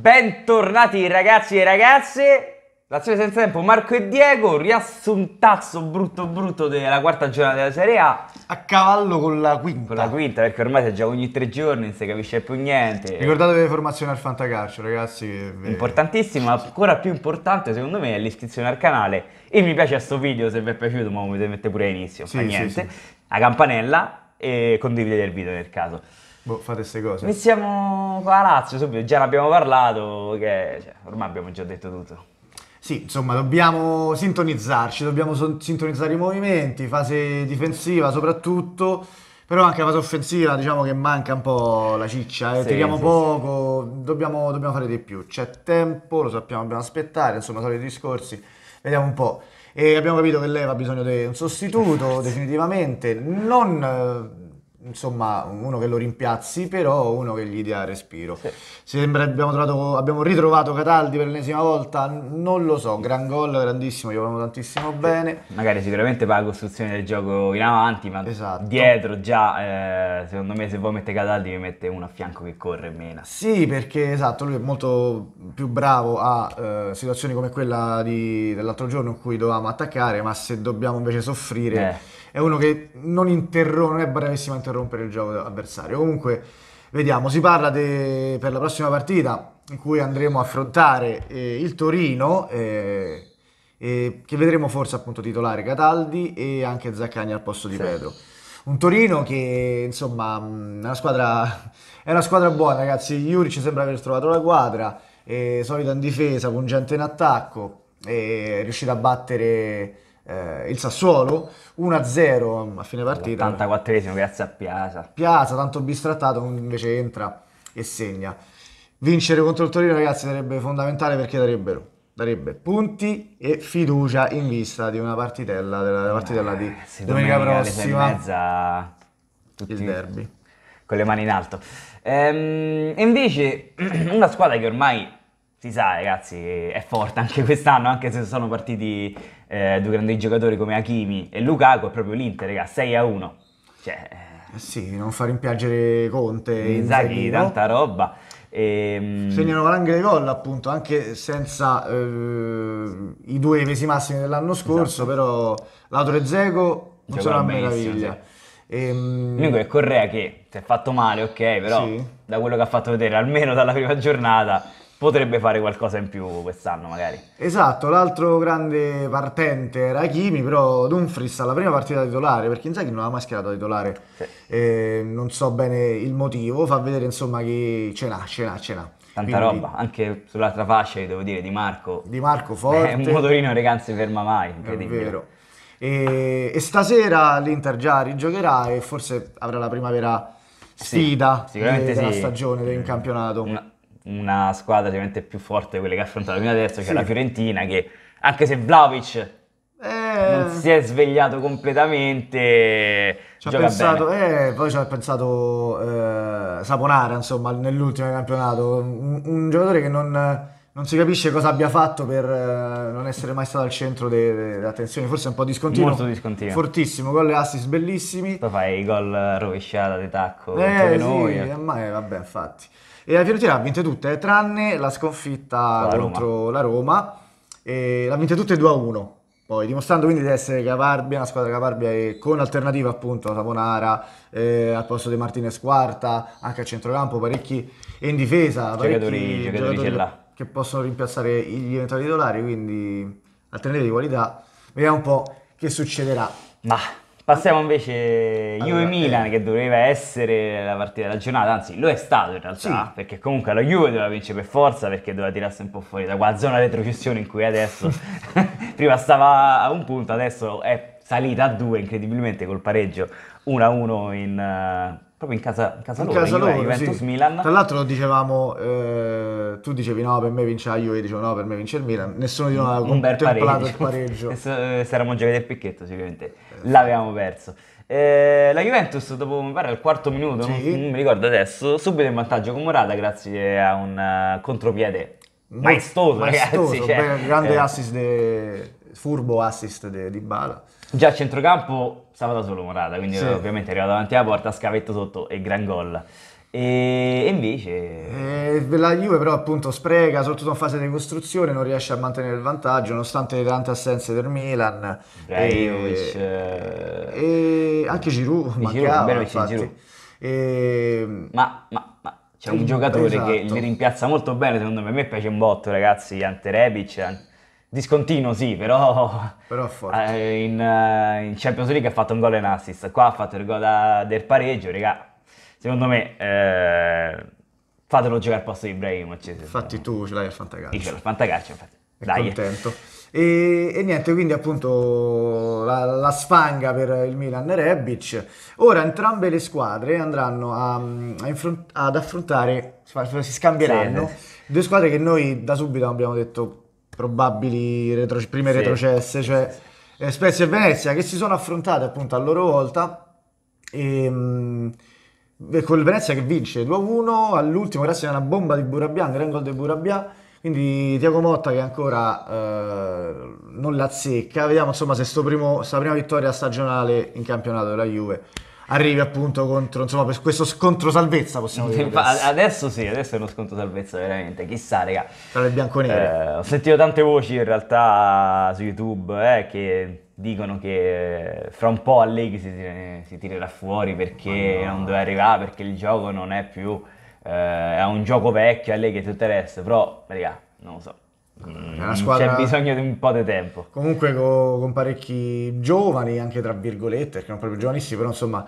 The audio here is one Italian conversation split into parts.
Bentornati ragazzi e ragazze. L'azione senza tempo, Marco e Diego, riassuntazzo brutto brutto della quarta giornata della Serie A. A cavallo con la quinta. Con la quinta, perché ormai si gioca ogni tre giorni, non si capisce più niente. Ricordatevi le formazioni al fantacalcio, ragazzi. che- Importantissimo, ancora più importante secondo me è l'iscrizione al canale. E mi piace a sto video, se vi è piaciuto, ma lo potete mettere pure all'inizio, Sì, fa sì, niente. sì. La campanella e condividete il video nel caso. Boh, fate queste cose. Iniziamo con la Lazio subito, già ne abbiamo parlato, che cioè, ormai abbiamo già detto tutto. Sì, insomma, dobbiamo sintonizzarci, dobbiamo son- sintonizzare i movimenti, fase difensiva soprattutto, però anche la fase offensiva, diciamo che manca un po' la ciccia, eh, Sì, tiriamo sì, poco, Dobbiamo, dobbiamo fare di più. C'è tempo, lo sappiamo, dobbiamo aspettare, insomma, soliti discorsi, vediamo un po'. E abbiamo capito che lei ha bisogno di un sostituto, definitivamente, non... Insomma, uno che lo rimpiazzi, però uno che gli dia respiro. Sì. Sembra abbiamo, trovato, abbiamo ritrovato Cataldi per l'ennesima volta, non lo so, gran gol, grandissimo, gli volevamo tantissimo bene. Magari sicuramente per la costruzione del gioco in avanti, ma Esatto. dietro già, eh, secondo me se voi mette Cataldi vi mette uno a fianco che corre mena. Sì, perché esatto, lui è molto più bravo a eh, situazioni come quella di- dell'altro giorno in cui dovevamo attaccare, ma se dobbiamo invece soffrire, Eh. È uno che non, interrompe, non è bravissimo a interrompere il gioco avversario. Comunque, vediamo, si parla de- per la prossima partita in cui andremo a affrontare eh, il Torino, eh, eh, che vedremo forse appunto titolare Cataldi e anche Zaccagni al posto di Sì. Pedro. Un Torino che insomma è una squadra, è una squadra buona ragazzi, Juric sembra aver trovato la quadra, è solida in difesa, pungente in attacco, è riuscito a battere eh, il Sassuolo 1-0 a fine partita. L'84esimo grazie a Piazza. Piazza, tanto bistrattato, invece entra e segna. Vincere contro il Torino, ragazzi, sarebbe fondamentale perché darebbero, darebbe punti e fiducia in vista di una partitella, della, della partitella di Eh, sì, domenica, alle e prossima, mezza, tutti il derby. con le mani in alto. Ehm, invece una squadra che ormai si sa, ragazzi, è forte anche quest'anno, anche se sono partiti eh, due grandi giocatori come Hakimi e Lukaku, è proprio l'Inter, raga, 6 a 1. Cioè, Eh sì, non fa rimpiangere Conte e Inzaghi, tanta roba. Ehm, Segnano valanghe di gol appunto anche senza eh, i due pesi massimi dell'anno scorso, però Lautaro e Zego funziona a Giocano benissimo, meraviglia. Ehm, L'unico è Correa che si è fatto male, ok, però Sì. da quello che ha fatto vedere, almeno dalla prima giornata, potrebbe fare qualcosa in più quest'anno magari. Esatto, l'altro grande partente era Hakimi, però Dumfries alla prima partita titolare, perché Inzaghi non l'ha mai schierato da titolare, Sì. eh, non so bene il motivo, fa vedere insomma che ce n'ha, ce n'ha, ce n'ha. Tanta Quindi, roba, anche sull'altra fascia, devo dire, di Marco. Di Marco È forte. un motorino non si ferma mai, È incredibile. vero. E, e stasera l'Inter già rigiocherà e forse avrà la prima vera sfida Sì, de- della sì. stagione in campionato. Una, una squadra sicuramente più forte di quelle che ha affrontato fino adesso, Sì. che è la Fiorentina, che anche se Vlaovic Eh, non si è svegliato completamente, ci ha pensato, bene. eh, poi ci ha pensato eh, Saponara, insomma, nell'ultimo campionato. Un, un giocatore che non, non si capisce cosa abbia fatto per eh, non essere mai stato al centro de- de- dell'attenzione, forse un po' discontinuo. Molto discontinuo. Fortissimo, gol e assist bellissimi. Poi fai i gol rovesciata di tacco Eh di noi. sì, ma eh, vabbè, infatti. E la Fiorentina ha vinte tutte, tranne la sconfitta La contro la Roma. E l'ha vinte tutte 2-1. Poi dimostrando quindi di essere caparbia, una squadra caparbia e con alternativa appunto Saponara eh, al posto di Martinez Quarta, anche a centrocampo parecchi e in difesa Giocatori- parecchi giocatori ce l'ha. Che possono rimpiazzare gli eventuali titolari, quindi alternative di qualità. Vediamo un po' che succederà. Ma passiamo invece Allora, Juve-Milan eh. che doveva essere la partita della giornata, anzi lo è stato in realtà, Sì. perché comunque la Juve doveva vincere per forza perché doveva tirarsi un po' fuori da quella zona retrocessione in cui adesso prima stava a un punto, adesso è salita a due incredibilmente col pareggio 1-1 in, eh, proprio in casa, in casa In loro, casa Juve- loro, Juventus sì. Milan. Tra l'altro dicevamo, eh, tu dicevi no, per me vince la Juve, io dicevo no, per me vince il Milan. Nessuno di noi aveva un bel contemplato pareggio. il pareggio. Eravamo giocati al picchetto sicuramente l'avevamo perso. Eh, la Juventus dopo mi pare al quarto minuto, non, Sì. non mi ricordo adesso, subito in vantaggio con Morata grazie a un eh, contropiede maestoso, Maestoso, ragazzi. cioè, beh, grande eh, assist, de- furbo assist di Bala. Già a centrocampo stava da solo Morata, quindi Sì. ovviamente è arrivato davanti alla porta, scavetto sotto e gran gol. E invece... Eh, la Juve però appunto spreca, soprattutto in fase di ricostruzione, non riesce a mantenere il vantaggio, nonostante le tante assenze del Milan. Ibrahimovic, e, eh, e anche Giroud Giroud, mancava, infatti. Giroud. E- Ma, ma- ma c'è un giocatore che esatto. li rimpiazza molto bene, secondo me. A me piace un botto, ragazzi, Ante Rebic. An- Discontinuo sì, però però eh, in, eh, in Champions League ha fatto un gol e un assist. Qua ha fatto il gol del pareggio, raga. Secondo me eh, fatelo giocare al posto di Ibrahimovic. Infatti tu ce l'hai al fantacalcio. Io ce l'ho, fantacalcio, infatti. È Dai. contento. E, e niente, quindi appunto la, la sfanga per il Milan e Rebic. Ora entrambe le squadre andranno a- a infron- ad affrontare, si scambieranno, Sì, due squadre che noi da subito abbiamo detto probabili retro- prime Sì. retrocesse, cioè Spezia e Venezia, che si sono affrontate appunto a loro volta. E, mm, e col Venezia che vince 2-1 all'ultimo grazie a una bomba di Burabia, un gran gol di Burabia quindi Tiago Motta che ancora eh, non la azzecca vediamo insomma se sto primo, sta prima vittoria stagionale in campionato della Juve. Arrivi appunto contro insomma per questo scontro salvezza possiamo dire. Adesso, Adesso sì, adesso è uno sconto salvezza, veramente. Chissà, raga. tra le bianconere. Eh, ho sentito tante voci in realtà su YouTube eh, che dicono che fra un po' Allegri si, tire- si tirerà fuori perché non deve arrivare, perché il gioco non è più, eh, è un gioco vecchio, Allegri e tutto il resto, però, raga, non lo so. Mm, una squadra- C'è bisogno di un po' di tempo. comunque co- con parecchi giovani anche tra virgolette perché non proprio giovanissimi però insomma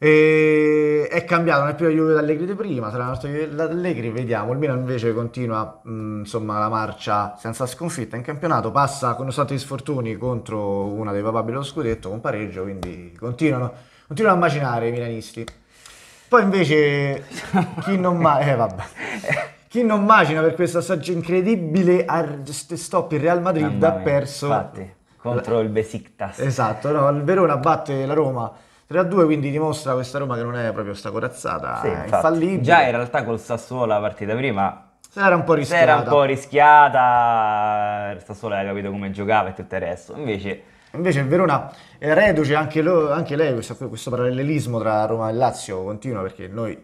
e è cambiato, non è più la Juve d'Allegri di prima, sarà la nostra Juve d'Allegri, vediamo. Il Milan invece continua mh, insomma, la marcia senza sconfitta in campionato, passa nonostante gli sfortuni contro una dei papabili dello scudetto con pareggio, quindi continuano, continuano a macinare i milanisti. Poi invece chi non, ma- eh, vabbè. Chi non macina per questo assaggio incredibile a stop il Real Madrid ha perso Infatti, contro il Besiktas. Esatto, no, il Verona batte la Roma 3-2, quindi dimostra questa Roma che non è proprio sta corazzata, Sì, è infallibile. Già in realtà col Sassuolo la partita prima Se era un po' Si rischiata. era un po' rischiata, il Sassuolo aveva capito come giocava e tutto il resto. Invece, Invece il Verona è reduce anche, lo- anche lei, questo, questo parallelismo tra Roma e Lazio continua perché noi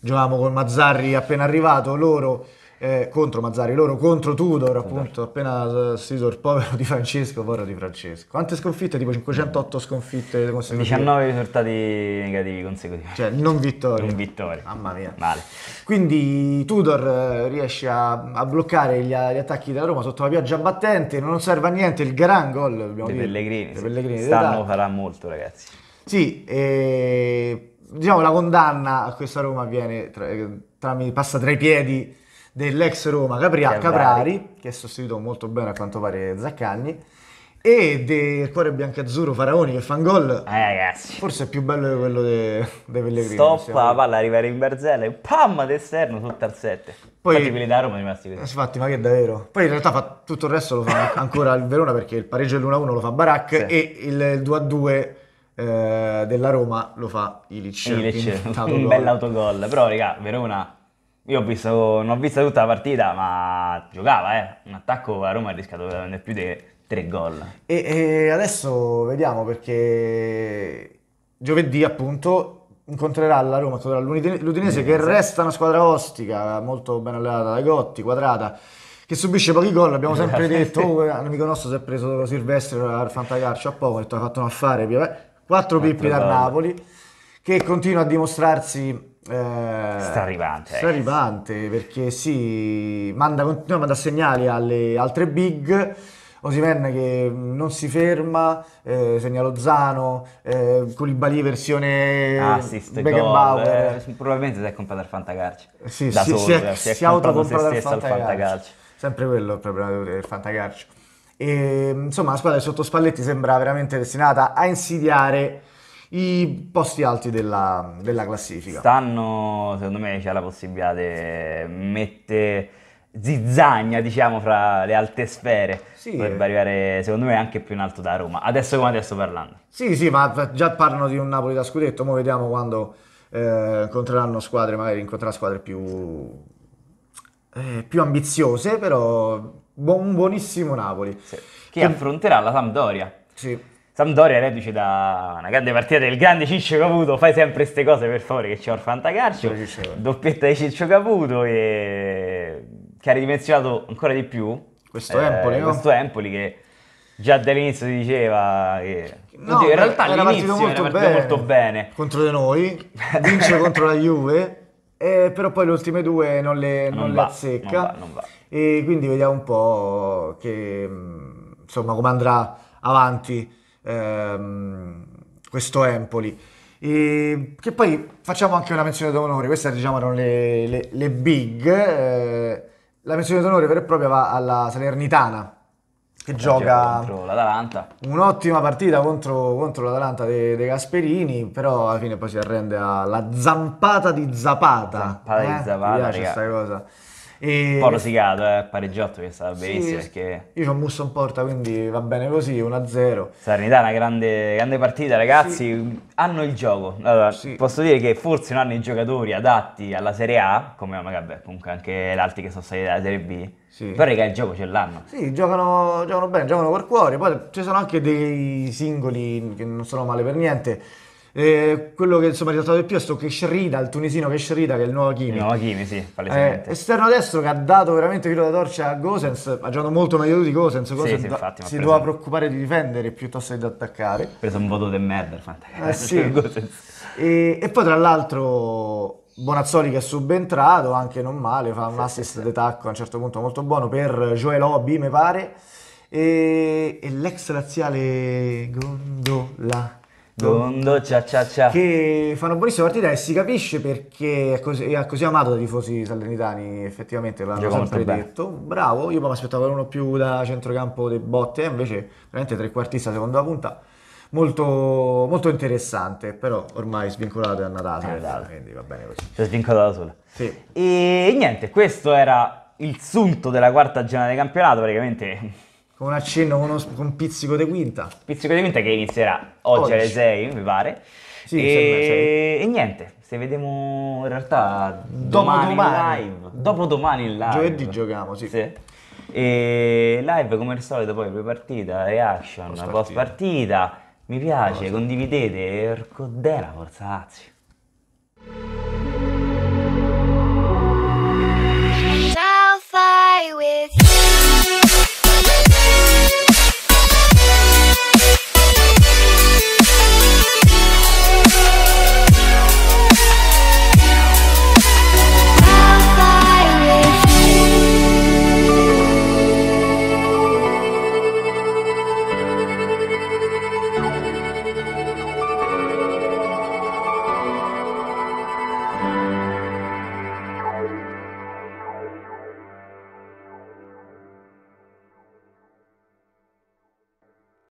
giocavamo con Mazzarri appena arrivato, loro eh, contro Mazzarri, loro contro Tudor, appunto appena eh, il povero di Francesco, povero di Francesco. Quante sconfitte? Tipo 508 sconfitte consecutive. 19 risultati negativi consecutivi. Cioè, non vittorie. Non vittorie. Mamma mia. Male. Quindi Tudor eh, riesce a, a bloccare gli, gli attacchi della Roma sotto la pioggia battente, non serve a niente il gran gol, dobbiamo De. Pellegrini. De. Pellegrini, Quest'anno dai. farà molto, ragazzi. Sì, e, diciamo la condanna a questa Roma avviene tra, tramite- passa tra i piedi dell'ex Roma Capria- Caprari. Che è sostituito molto bene a quanto pare Zaccagni, e del cuore biancazzurro Faraoni che fa un gol, Eh, ragazzi. forse è più bello di quello dei de Pellegrini. Stop, possiamo la palla arriva in Barzella e pam d'esterno sotto al 7. Poi- Infatti quelli da Roma sono rimasti così. Infatti, ma che davvero? Poi in realtà fa tutto il resto lo fa ancora il Verona perché il pareggio dell'1-1 lo fa Barak Sì. e il 2-2 eh, della Roma lo fa Ilic. Ilic, un bel autogol. Però, raga, Verona, io ho visto, non ho visto tutta la partita, ma giocava, eh. Un attacco a Roma ha rischiato veramente più di 3 gol. E, e adesso vediamo perché giovedì appunto incontrerà la Roma, incontrerà l'Udine- l'Udinese che resta una squadra ostica, molto ben allenata dai Gotti, quadrata, che subisce pochi gol, abbiamo sempre detto, oh, un amico nostro si è preso Silvestre al Fantacalcio a poco, ha detto ha fatto un affare, beh, quattro pippi dal. Napoli, che continua a dimostrarsi... Eh, Straripante, eh. straripante, perché si manda, continua a mandare segnali alle altre big Osimen che non si ferma, eh, segna Lozano, eh, Koulibaly versione Assist, Beckenbauer. gol. eh, probabilmente si è comprato il fantacalcio. Sì, da si, solo, si è, cioè, si è si comprato autocompra se dal stesso al fantacalcio. Sempre quello il problema del fantacalcio. E, insomma, la squadra sotto Spalletti sembra veramente destinata a insidiare i posti alti della, della classifica. Quest'anno, secondo me, c'è la possibilità di mettere zizzagna, diciamo, fra le alte sfere. Sì. Potrebbe arrivare, secondo me, anche più in alto da Roma. Adesso come adesso parlando. Sì, sì, ma già parlano di un Napoli da scudetto, ora vediamo quando eh, incontreranno squadre, magari incontrerà squadre più, eh, più ambiziose, però bu- un buonissimo Napoli. Sì. Che affronterà la Sampdoria. Sì. Sampdoria reduce da una grande partita del grande Ciccio Caputo, fai sempre queste cose per favore che c'è il fantacalcio, doppietta di Ciccio Caputo e... che ha ridimensionato ancora di più eh, Questo Empoli, no? questo Empoli che già dall'inizio si diceva che... No, Oddio, in realtà era all'inizio partito molto era partito bene, molto bene. contro di noi, vince contro la Juve, eh, però poi le ultime due non le, non Non le va, azzecca. non va, non va. E quindi vediamo un po' che, insomma, come andrà avanti ehm, questo Empoli. E che poi facciamo anche una menzione d'onore, queste diciamo erano le, le- le big. eh, la menzione d'onore vera e propria va alla Salernitana, che gioca contro l'Atalanta. un'ottima partita contro, contro l'Atalanta dei de Gasperini, però alla fine poi si arrende alla zampata di Zapata. Zampata di Eh? Zapata, Mi piace raga. E... Un po' rosicato, eh, pareggiotto che stava Sì, benissimo perché Io ho musso in porta, quindi va bene così, 1-0. Salernitana è una grande, grande partita, ragazzi. Hanno il gioco. Allora, Sì. posso dire che forse non hanno i giocatori adatti alla Serie A, come magari beh, comunque anche altri che sono stati dalla Serie B. Sì. Però raga, il gioco ce l'hanno. Sì, giocano, giocano bene, giocano col cuore. Poi ci sono anche dei singoli che non sono male per niente. Eh, quello che insomma è risaltato di più è sto Keshrida, il tunisino Keshrida, che è il nuovo Il Kimi. nuovo Kimi, sì, Eh, esterno destro che ha dato veramente filo da torcia a Gosens, ha giocato molto meglio di Gosens, Gosens sì, da- infatti, si doveva preoccupare di difendere piuttosto che di attaccare. Ha preso un voto di merda, il. Eh sì. E, e poi tra l'altro Bonazzoli che è subentrato, anche non male, fa un assist di tacco a un certo punto molto buono per Joel Obi, mi pare, e, e l'ex laziale Gondola. Gondo, cia cia cia. che fanno buonissima partita e si capisce perché è così, è così amato dai tifosi salernitani, effettivamente l'hanno sempre bene. detto. Bravo, io poi mi aspettavo uno più da centrocampo dei botte, invece veramente trequartista seconda punta. Molto, molto interessante, però ormai svincolato è andata, È andato. quindi va bene così. Si è svincolato da sola. Sì. E niente, questo era il sunto della quarta giornata di campionato, praticamente con un accenno, con, uno, con un pizzico di quinta. Pizzico di quinta che inizierà oggi, oggi. alle 6, mi pare. Sì, e... e niente, se vediamo in realtà domani, domani. live. Dopodomani in live. Giovedì giochiamo, sì. sì. E live come al solito poi pre-partita, reaction, post-partita. Mi piace, post. condividete, Erco Forza Lazio. I'll fly with you.